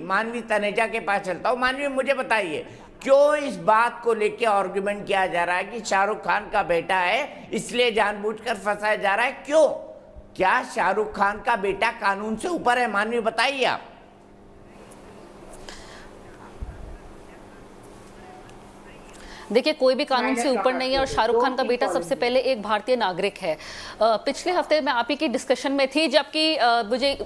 मानवी तनेजा के पास चलता हूँ। मानवी मुझे बताइए क्यों इस बात को लेके आर्गुमेंट किया जा रहा है कि शाहरुख खान का बेटा है इसलिए जानबूझकर फंसाया जा रहा है? क्यों? क्या शाहरुख खान का बेटा कानून से ऊपर है? मानवी बताइए आप। देखिए कोई भी कानून से ऊपर नहीं है और शाहरुख खान का बेटा सबसे पहले एक भारतीय नागरिक है। पिछले हफ़्ते मैं आप ही की डिस्कशन में थी जबकि मुझे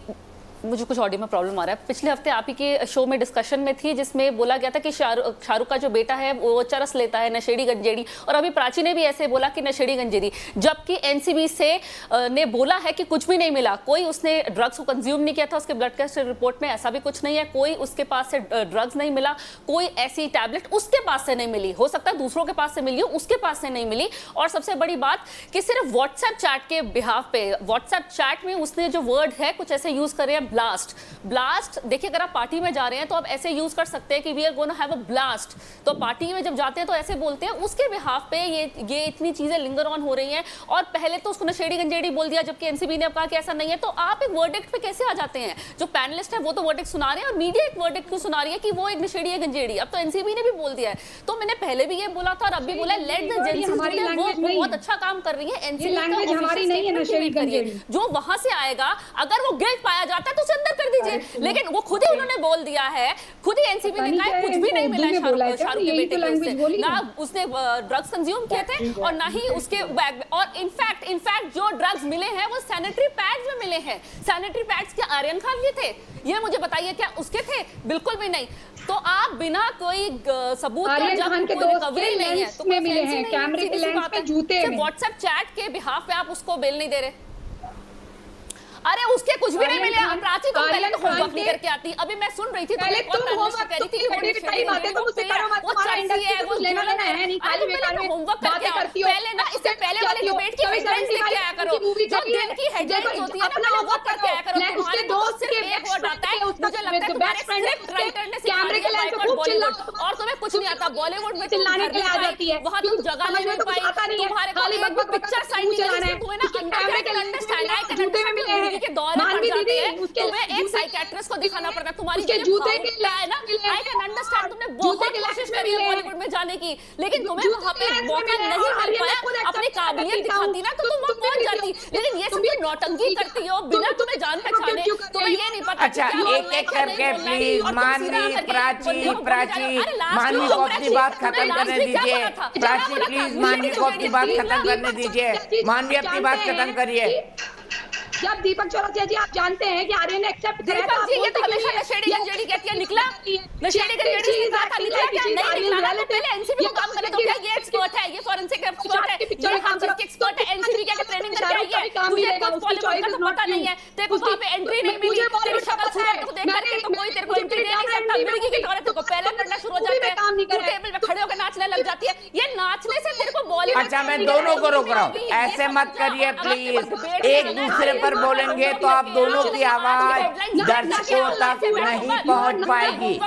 मुझे कुछ ऑडियो में प्रॉब्लम आ रहा है। पिछले हफ़्ते आप ही के शो में डिस्कशन में थी, जिसमें बोला गया था कि शाहरुख शाहरुख का जो बेटा है, वो चरस लेता है नशेड़ी गंजेड़ी और अभी प्राची ने भी ऐसे बोला कि नशेड़ी गंजेड़ी जबकि एनसीबी से ने बोला है कि कुछ भी नहीं मिला। कोई उसने ड्रग्स को कंज्यूम नहीं किया था, उसके ब्लड टेस्ट रिपोर्ट में ऐसा भी कुछ नहीं है। कोई उसके पास से ड्रग्स नहीं मिला। कोई ऐसी टैबलेट उसके पास से नहीं मिली। हो सकता है दूसरों के पास से मिली हो, उसके पास से नहीं मिली। और सबसे बड़ी बात कि सिर्फ़ व्हाट्सएप चैट के बिहाफ पे व्हाट्सएप चैट में उसने जो वर्ड है, कुछ ऐसे यूज़ करे ब्लास्ट ब्लास्ट देखिए अगर आप पार्टी में जा रहे हैं तो आप ऐसे यूज़ कर सकते हैं कि we are gonna have a blast तो पार्टी में जब जाते हैं तो ऐसे बोलते हैं उसके बिहाफ पे ये ये इतनी चीज़ें लिंगर ऑन हो रही हैं। और पहले तो उसको नशेड़ी गंजेड़ी बोल दिया जबकि एनसीबी ने कहा कि ऐसा नहीं है। तो आप एक वर्डिक्ट पे कैसे आ जाते हैं? जो पैनलिस्ट है वो तो वर्डिक्ट सुना रहे हैं और मीडिया एक वर्डिक्ट क्यों सुना रही है कि वो एक नशेड़ी है गंजेड़ी। अब तो एनसीबी ने भी बोल दिया है। तो मैंने पहले भी ये बोला था और अब भी बोला लेट द वो बहुत अच्छा काम कर रही है एनसीबी जो वहाँ से आएगा अगर वो गिल्ट पाया जाता है तो उसे अंदर कर दीजिए। लेकिन वो खुद ही उन्होंने बोल दिया है। खुद ही एनसीबी ने कहा कुछ भी नहीं मिला शाहरुख शाहरुख के बेटे को ना उसने ड्रग्स कंज्यूम किए थे और ना ही उसके बैग और इनफैक्ट इनफैक्ट जो ड्रग्स मिले हैं वो सैनिटरी पैड्स में मिले हैं। सैनिटरी पैड्स क्या आर्यन खान के थे? ये मुझे बताइए क्या उसके थे? बिल्कुल भी नहीं। तो आप बिना कोई सबूत के जब कोई रिकवरी नहीं है तो मिले हैं कैमरे के लेंस पे जूते व्हाट्सएप चैट के बिहाफ पे आप उसको बेल नहीं दे रहे। अरे उसके कुछ भी नहीं मिले। प्राची तो पहले तो होमवर्क नहीं करके आती। अभी मैं सुन रही थी तो पहले तुम होमवर्क कह रही थी बेटी की सारी बातें तुम मुझसे करो मत तुम्हारा इंडस्ट्री है वो लेना लेना है नहीं खाली बेकार में होमवर्क करके करती हो। पहले ना इससे पहले वाले डिबेट की हेडलाइंस लेके आया करो। जो दिन की हेडलाइंस होती है ना वो करके आया करो। उसके दोस्त के एक वर्ड आता है मुझे लगता है तुम्हारे स्क्रिप्ट राइटर ने कैमरे के लेंस पे खूब चिल्लाओ। और तुम्हें कुछ नहीं आता बॉलीवुड में चिल्लाने के लिए आ जाती है। वहाँ तुम जगह नहीं मिल पाई तुम्हारे खाली बक पिक्चर साइन चलाना है। कैमरे के अंडरस्टैंड आई कैन जूते में मिले हैं के दौर में जाते हैं तुम्हें एक साइकियाट्रिस्ट को दिखाना पड़ता है तुम्हारी जूते के है ना? आई कैन अंडरस्टैंड तुमने बहुत कोशिश करी है बॉलीवुड में जाने की लेकिन तुम्हें वहाँ पे मौका नहीं मिल पाया अपनी काबिलियत दिखाती ना तो तुम वहाँ पहुँच जाती। लेकिन ये सब नौटंकी करती हो बिना तुम्हें जान पहचाने। तुम्हें ये नहीं पता अच्छा एक एक करके प्लीज़ मानवी प्राची प्राची मानवी को अपनी बात खत्म करने दीजिए। प्राची प्लीज़ मानवी को अपनी बात खत्म करने दीजिए। मानवी अपनी बात खत्म करिए। जब दीपक चौरसिया जी आप जानते हैं कि आर्यन ने एक्सेप्ट किया था जी ये तो हमेशा नशेड़ी गंजेड़ी कहती है निकला। नशेड़ी गंजेड़ी की बात निकला क्या? नहीं निकला तो पहले एनसीबी को काम करने दो क्या ये एक्सपर्ट है ये फॉरेंसिक एक्सपर्ट है ये काम करके एक्सपर्ट है एनसीबी क्या ट्रेनिंग करके आई है। तुझे कुछ पॉलिटिक्स का पता नहीं है। तेरे को वहाँ पे एंट्री नहीं मिली तेरी शक्ल सूरत को देख करके तो कोई तेरे को एंट्री दे नहीं सकता। मिर्गी की तेरे को पहले करना शुरू हो जाता है टेबल पे खड़े होकर नाचने लग जाती है। ये नाचने से तेरे अच्छा मैं दोनों को रोक रहा हूँ। ऐसे मत करिए प्लीज़ एक दूसरे पर बोलेंगे तो आप दोनों की आवाज़ दर्शकों तक नहीं पहुँच पाएगी।